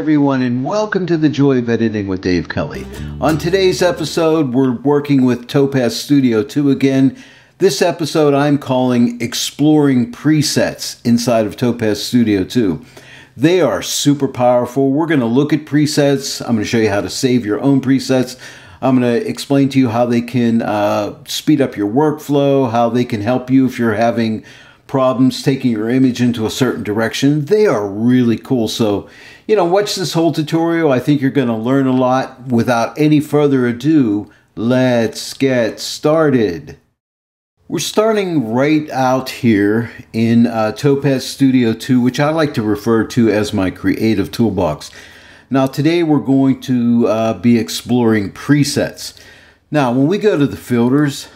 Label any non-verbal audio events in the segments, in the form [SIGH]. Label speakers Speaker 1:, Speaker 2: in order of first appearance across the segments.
Speaker 1: everyone, and welcome to the Joy of Editing with Dave Kelly. On today's episode, we're working with Topaz Studio 2 again. This episode I'm calling Exploring Presets inside of Topaz Studio 2. They are super powerful. We're going to look at presets. I'm going to show you how to save your own presets. I'm going to explain to you how they can uh, speed up your workflow, how they can help you if you're having problems taking your image into a certain direction. They are really cool. So, you know, watch this whole tutorial. I think you're going to learn a lot. Without any further ado, let's get started. We're starting right out here in uh, Topaz Studio 2, which I like to refer to as my creative toolbox. Now, today we're going to uh, be exploring presets. Now, when we go to the filters,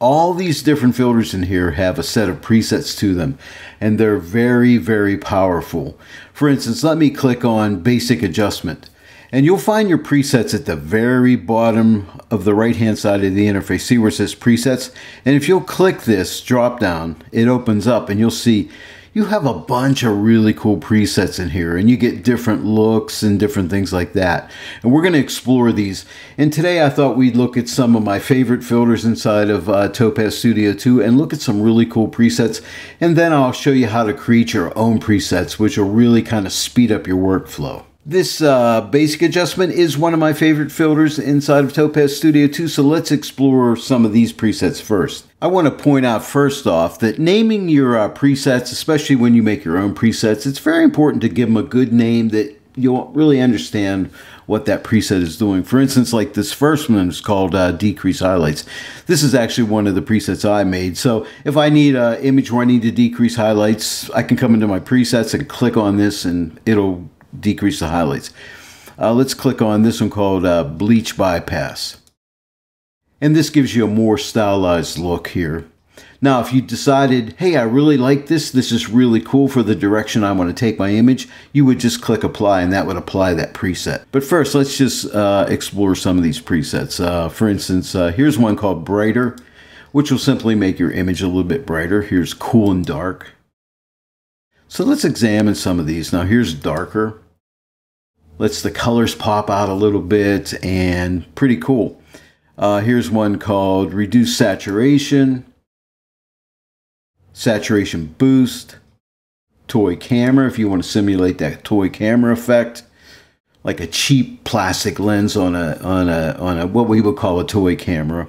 Speaker 1: all these different filters in here have a set of presets to them and they're very very powerful. For instance let me click on basic adjustment and you'll find your presets at the very bottom of the right hand side of the interface. See where it says presets? And if you'll click this drop down it opens up and you'll see you have a bunch of really cool presets in here and you get different looks and different things like that. And we're going to explore these. And today I thought we'd look at some of my favorite filters inside of uh, Topaz Studio 2 and look at some really cool presets. And then I'll show you how to create your own presets, which will really kind of speed up your workflow. This uh, basic adjustment is one of my favorite filters inside of Topaz Studio 2, so let's explore some of these presets first. I want to point out first off that naming your uh, presets, especially when you make your own presets, it's very important to give them a good name that you'll really understand what that preset is doing. For instance, like this first one is called uh, Decrease Highlights. This is actually one of the presets I made. So if I need an image where I need to decrease highlights, I can come into my presets and click on this and it'll decrease the highlights. Uh, let's click on this one called uh, Bleach Bypass. And this gives you a more stylized look here. Now, if you decided, hey, I really like this, this is really cool for the direction I want to take my image, you would just click apply and that would apply that preset. But first, let's just uh, explore some of these presets. Uh, for instance, uh, here's one called Brighter, which will simply make your image a little bit brighter. Here's Cool and Dark. So let's examine some of these. Now here's darker. Lets the colors pop out a little bit and pretty cool. Uh, here's one called Reduce Saturation, Saturation Boost, Toy Camera if you want to simulate that toy camera effect like a cheap plastic lens on a on a on a what we would call a toy camera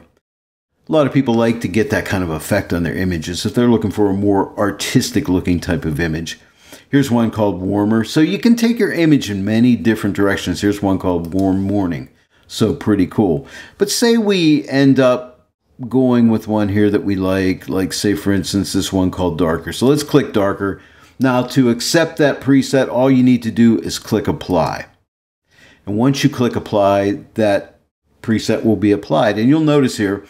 Speaker 1: a lot of people like to get that kind of effect on their images if they're looking for a more artistic looking type of image. Here's one called Warmer. So you can take your image in many different directions. Here's one called Warm Morning. So pretty cool. But say we end up going with one here that we like, like say for instance this one called Darker. So let's click Darker. Now to accept that preset, all you need to do is click Apply. And once you click Apply, that preset will be applied. And you'll notice here,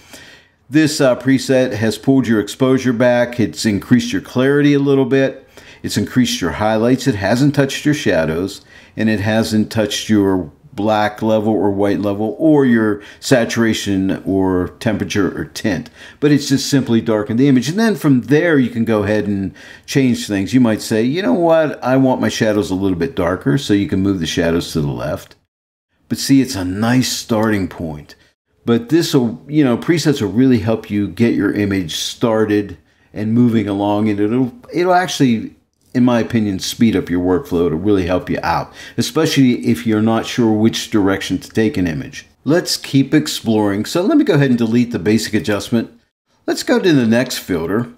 Speaker 1: this uh, preset has pulled your exposure back. It's increased your clarity a little bit. It's increased your highlights. It hasn't touched your shadows and it hasn't touched your black level or white level or your saturation or temperature or tint. But it's just simply darkened the image. And then from there, you can go ahead and change things. You might say, you know what? I want my shadows a little bit darker. So you can move the shadows to the left. But see, it's a nice starting point. But this will, you know, presets will really help you get your image started and moving along, and it'll it'll actually, in my opinion, speed up your workflow to really help you out, especially if you're not sure which direction to take an image. Let's keep exploring. So let me go ahead and delete the basic adjustment. Let's go to the next filter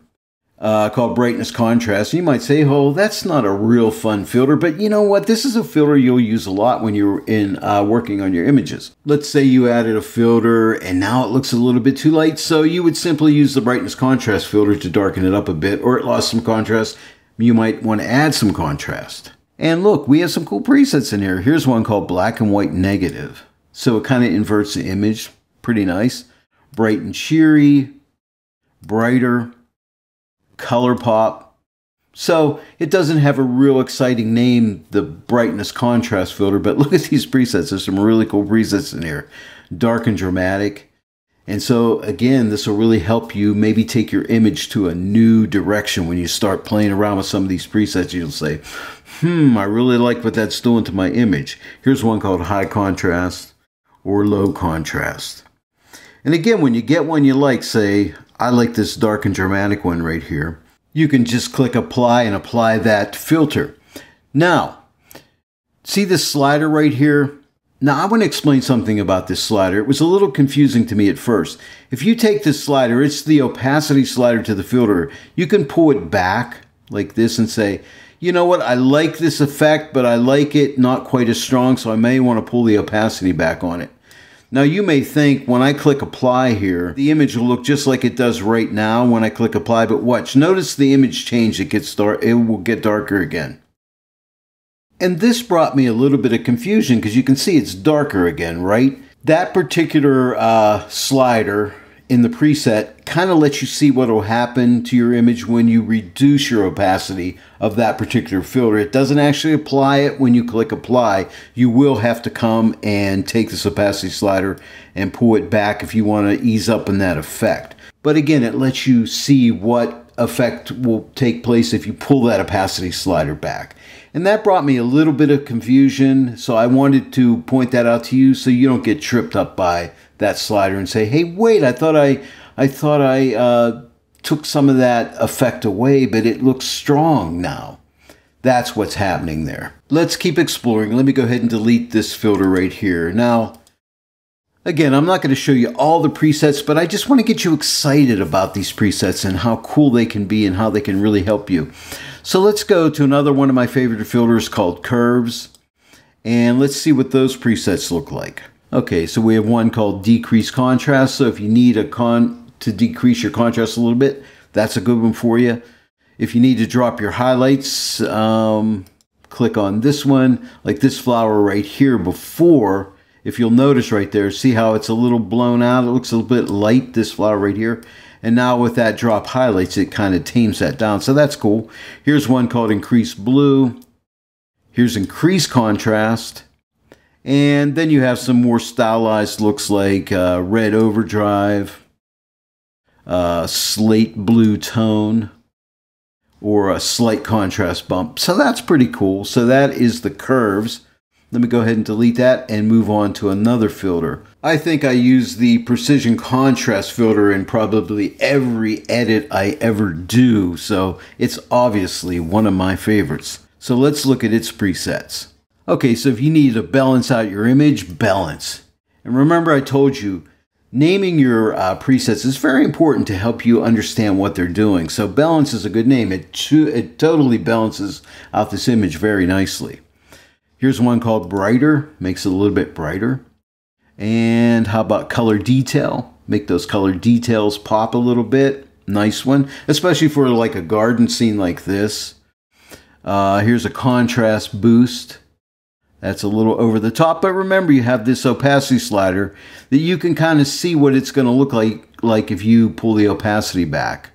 Speaker 1: uh, called brightness contrast. You might say, oh, that's not a real fun filter, but you know what? This is a filter you'll use a lot when you're in uh, working on your images. Let's say you added a filter and now it looks a little bit too light, so you would simply use the brightness contrast filter to darken it up a bit, or it lost some contrast. You might want to add some contrast. And look, we have some cool presets in here. Here's one called black and white negative. So it kind of inverts the image. Pretty nice. Bright and cheery, brighter, color pop. So it doesn't have a real exciting name, the brightness contrast filter, but [LAUGHS] look at these presets. There's some really cool presets in here. Dark and dramatic. And so, again, this will really help you maybe take your image to a new direction when you start playing around with some of these presets. You'll say, hmm, I really like what that's doing to my image. Here's one called high contrast or low contrast. And again, when you get one you like, say, I like this dark and dramatic one right here, you can just click apply and apply that filter. Now, see this slider right here? Now, I want to explain something about this slider. It was a little confusing to me at first. If you take this slider, it's the opacity slider to the filter. You can pull it back like this and say, you know what, I like this effect, but I like it not quite as strong, so I may want to pull the opacity back on it. Now you may think when I click apply here, the image will look just like it does right now when I click apply, but watch, notice the image change, it gets dark, it will get darker again. And this brought me a little bit of confusion because you can see it's darker again, right? That particular uh, slider in the preset kind of lets you see what will happen to your image when you reduce your opacity of that particular filter. It doesn't actually apply it when you click apply. You will have to come and take this opacity slider and pull it back if you want to ease up in that effect. But again, it lets you see what effect will take place if you pull that opacity slider back. And that brought me a little bit of confusion, so I wanted to point that out to you so you don't get tripped up by that slider and say, "Hey, wait! I thought I, I thought I uh, took some of that effect away, but it looks strong now." That's what's happening there. Let's keep exploring. Let me go ahead and delete this filter right here. Now, Again, I'm not going to show you all the presets, but I just want to get you excited about these presets and how cool they can be and how they can really help you. So let's go to another one of my favorite filters called Curves. And let's see what those presets look like. Okay, so we have one called Decrease Contrast. So if you need a con to decrease your contrast a little bit, that's a good one for you. If you need to drop your highlights, um, click on this one, like this flower right here before if you'll notice right there, see how it's a little blown out? It looks a little bit light, this flower right here. And now with that drop highlights, it kind of tames that down. So that's cool. Here's one called Increase Blue. Here's Increase Contrast. And then you have some more stylized looks like uh, Red Overdrive, uh, Slate Blue Tone, or a Slight Contrast Bump. So that's pretty cool. So that is the curves. Let me go ahead and delete that and move on to another filter. I think I use the precision contrast filter in probably every edit I ever do, so it's obviously one of my favorites. So let's look at its presets. Okay, so if you need to balance out your image, balance. And remember I told you, naming your uh, presets is very important to help you understand what they're doing. So balance is a good name. It, it totally balances out this image very nicely. Here's one called Brighter, makes it a little bit brighter. And how about color detail? Make those color details pop a little bit. Nice one, especially for like a garden scene like this. Uh, here's a contrast boost. That's a little over the top, but remember you have this opacity slider that you can kind of see what it's going to look like like if you pull the opacity back.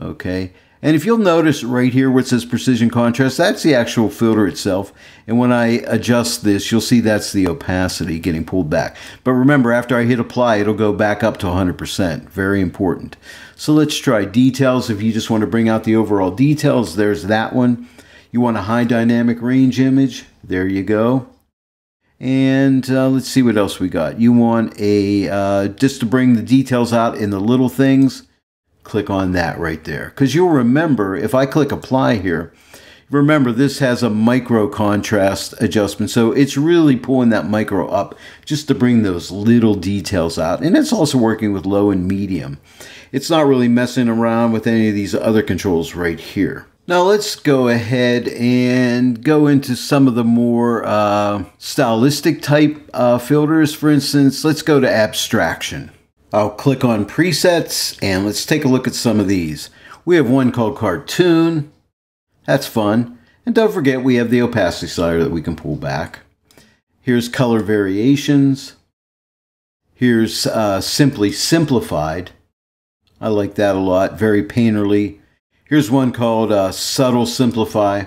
Speaker 1: Okay, and if you'll notice right here where it says precision contrast, that's the actual filter itself. And when I adjust this, you'll see that's the opacity getting pulled back. But remember, after I hit apply, it'll go back up to 100%. Very important. So let's try details. If you just want to bring out the overall details, there's that one. You want a high dynamic range image. There you go. And uh, let's see what else we got. You want a, uh, just to bring the details out in the little things click on that right there. Because you'll remember, if I click apply here, remember this has a micro contrast adjustment. So it's really pulling that micro up just to bring those little details out. And it's also working with low and medium. It's not really messing around with any of these other controls right here. Now let's go ahead and go into some of the more uh, stylistic type uh, filters. For instance, let's go to abstraction. I'll click on presets and let's take a look at some of these. We have one called cartoon. That's fun. And don't forget we have the opacity slider that we can pull back. Here's color variations. Here's uh, simply simplified. I like that a lot, very painterly. Here's one called uh, subtle simplify.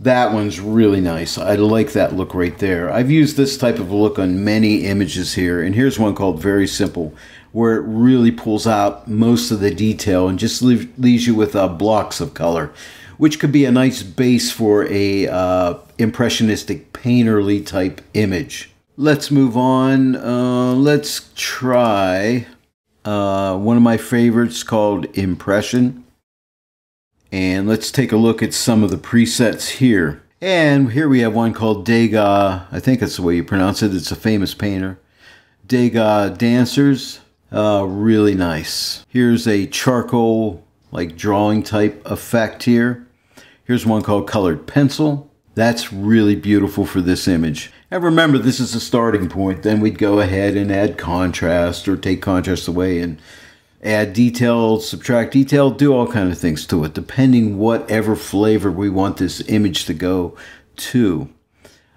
Speaker 1: That one's really nice. I like that look right there. I've used this type of look on many images here, and here's one called Very Simple, where it really pulls out most of the detail and just leave, leaves you with uh, blocks of color, which could be a nice base for a uh, impressionistic painterly type image. Let's move on. Uh, let's try uh, one of my favorites called Impression. And let's take a look at some of the presets here. And here we have one called Degas. I think that's the way you pronounce it. It's a famous painter. Degas Dancers. Uh, really nice. Here's a charcoal, like drawing type effect here. Here's one called Colored Pencil. That's really beautiful for this image. And remember, this is a starting point. Then we'd go ahead and add contrast or take contrast away and add detail, subtract detail, do all kind of things to it, depending whatever flavor we want this image to go to.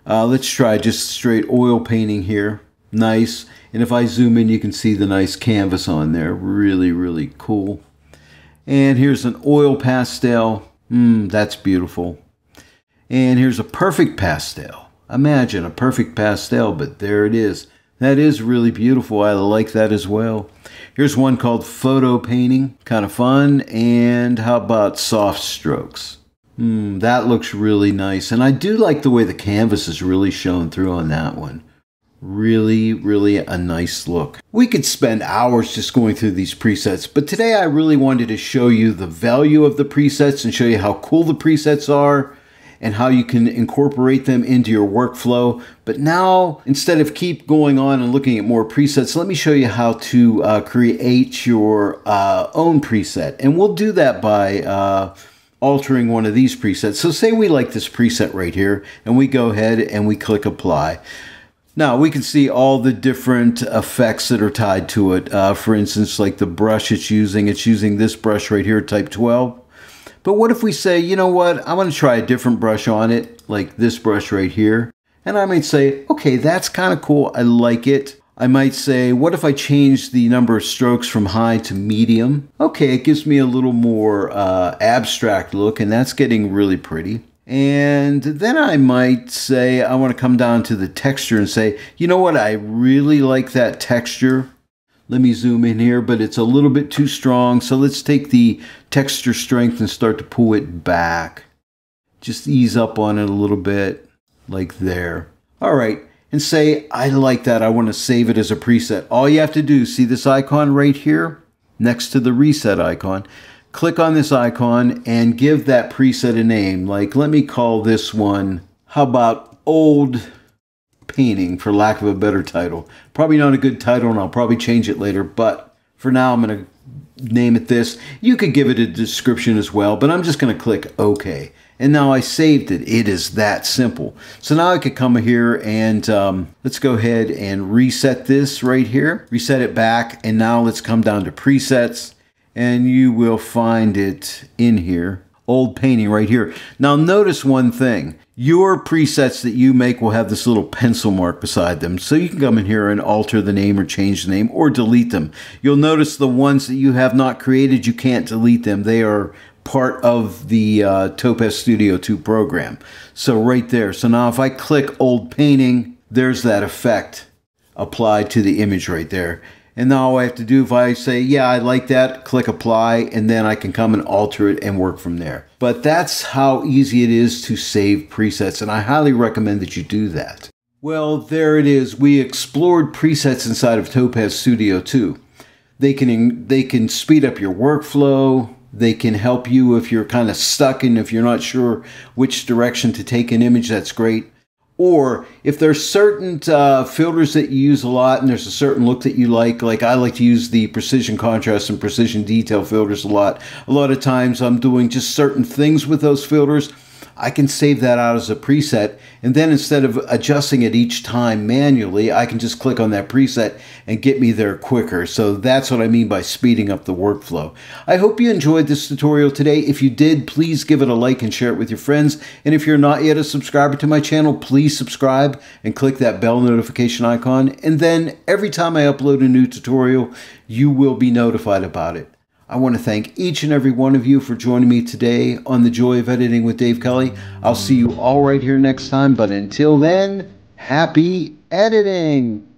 Speaker 1: Uh, let's try just straight oil painting here. Nice. And if I zoom in, you can see the nice canvas on there. Really, really cool. And here's an oil pastel. Mmm, that's beautiful. And here's a perfect pastel. Imagine a perfect pastel, but there it is. That is really beautiful. I like that as well. Here's one called Photo Painting. Kind of fun. And how about Soft Strokes? Hmm, that looks really nice. And I do like the way the canvas is really shown through on that one. Really, really a nice look. We could spend hours just going through these presets, but today I really wanted to show you the value of the presets and show you how cool the presets are and how you can incorporate them into your workflow. But now, instead of keep going on and looking at more presets, let me show you how to uh, create your uh, own preset. And we'll do that by uh, altering one of these presets. So say we like this preset right here, and we go ahead and we click apply. Now we can see all the different effects that are tied to it. Uh, for instance, like the brush it's using, it's using this brush right here, type 12. But what if we say, you know what, I want to try a different brush on it, like this brush right here. And I might say, okay, that's kind of cool. I like it. I might say, what if I change the number of strokes from high to medium? Okay, it gives me a little more uh, abstract look, and that's getting really pretty. And then I might say, I want to come down to the texture and say, you know what, I really like that texture. Let me zoom in here, but it's a little bit too strong. So let's take the texture strength and start to pull it back. Just ease up on it a little bit, like there. All right, and say, I like that. I want to save it as a preset. All you have to do, see this icon right here next to the reset icon? Click on this icon and give that preset a name. Like, let me call this one, how about old painting, for lack of a better title. Probably not a good title, and I'll probably change it later, but for now, I'm going to name it this. You could give it a description as well, but I'm just going to click OK. And now I saved it. It is that simple. So now I could come here and um, let's go ahead and reset this right here. Reset it back. And now let's come down to presets and you will find it in here. Old painting right here. Now notice one thing. Your presets that you make will have this little pencil mark beside them. So you can come in here and alter the name or change the name or delete them. You'll notice the ones that you have not created, you can't delete them. They are part of the uh, Topaz Studio 2 program. So right there. So now if I click old painting, there's that effect applied to the image right there. And now all I have to do if I say, yeah, I like that, click apply, and then I can come and alter it and work from there. But that's how easy it is to save presets, and I highly recommend that you do that. Well, there it is. We explored presets inside of Topaz Studio 2. They can, they can speed up your workflow. They can help you if you're kind of stuck and if you're not sure which direction to take an image, that's great. Or if there's certain uh, filters that you use a lot and there's a certain look that you like, like I like to use the precision contrast and precision detail filters a lot. A lot of times I'm doing just certain things with those filters I can save that out as a preset. And then instead of adjusting it each time manually, I can just click on that preset and get me there quicker. So that's what I mean by speeding up the workflow. I hope you enjoyed this tutorial today. If you did, please give it a like and share it with your friends. And if you're not yet a subscriber to my channel, please subscribe and click that bell notification icon. And then every time I upload a new tutorial, you will be notified about it. I want to thank each and every one of you for joining me today on The Joy of Editing with Dave Kelly. I'll see you all right here next time, but until then, happy editing!